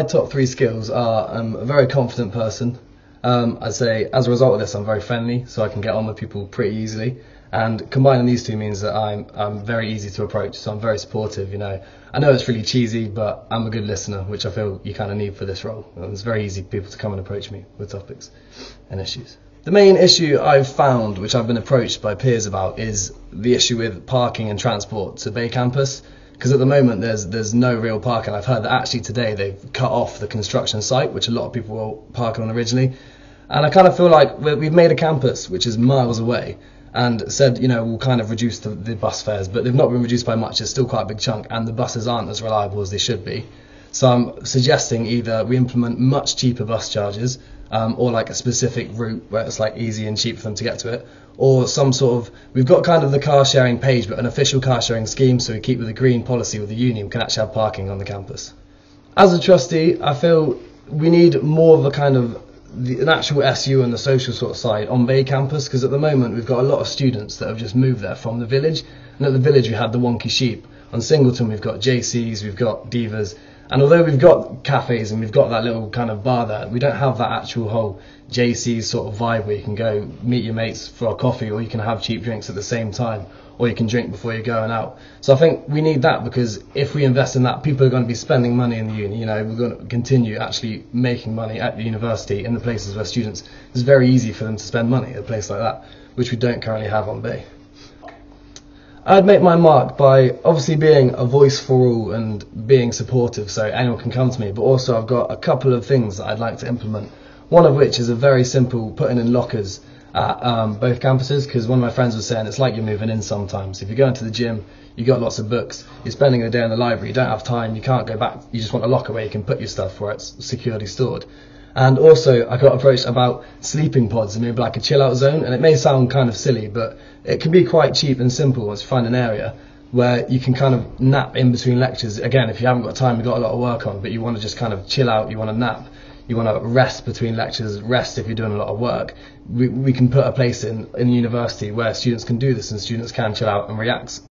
My top three skills are I'm a very confident person. Um, I'd say as a result of this, I'm very friendly, so I can get on with people pretty easily. And combining these two means that I'm I'm very easy to approach, so I'm very supportive. You know, I know it's really cheesy, but I'm a good listener, which I feel you kind of need for this role. It's very easy for people to come and approach me with topics and issues. The main issue I've found, which I've been approached by peers about, is the issue with parking and transport to Bay Campus because at the moment there's there's no real parking. I've heard that actually today they've cut off the construction site, which a lot of people were parking on originally, and I kind of feel like we've made a campus which is miles away and said you know we'll kind of reduce the, the bus fares, but they've not been reduced by much. It's still quite a big chunk, and the buses aren't as reliable as they should be. So I'm suggesting either we implement much cheaper bus charges, um, or like a specific route where it's like easy and cheap for them to get to it, or some sort of we've got kind of the car sharing page, but an official car sharing scheme, so we keep with the green policy with the union, we can actually have parking on the campus. As a trustee, I feel we need more of a kind of the, an actual SU and the social sort of side on Bay campus because at the moment we've got a lot of students that have just moved there from the village, and at the village we had the Wonky Sheep. On Singleton we've got JCs, we've got Divas, and although we've got cafes and we've got that little kind of bar there, we don't have that actual whole JC sort of vibe where you can go meet your mates for a coffee or you can have cheap drinks at the same time or you can drink before you're going out. So I think we need that because if we invest in that, people are going to be spending money in the uni. You know, we're going to continue actually making money at the university in the places where students. It's very easy for them to spend money at a place like that, which we don't currently have on Bay. I'd make my mark by obviously being a voice for all and being supportive so anyone can come to me, but also I've got a couple of things that I'd like to implement. One of which is a very simple putting in lockers at um, both campuses because one of my friends was saying it's like you're moving in sometimes. If you go into the gym, you've got lots of books, you're spending a day in the library, you don't have time, you can't go back, you just want a locker where you can put your stuff where it's securely stored. And also, I got approached about sleeping pods and maybe like a chill out zone. And it may sound kind of silly, but it can be quite cheap and simple once you find an area where you can kind of nap in between lectures. Again, if you haven't got time, you've got a lot of work on, but you want to just kind of chill out, you want to nap, you want to rest between lectures, rest if you're doing a lot of work. We, we can put a place in, in university where students can do this and students can chill out and relax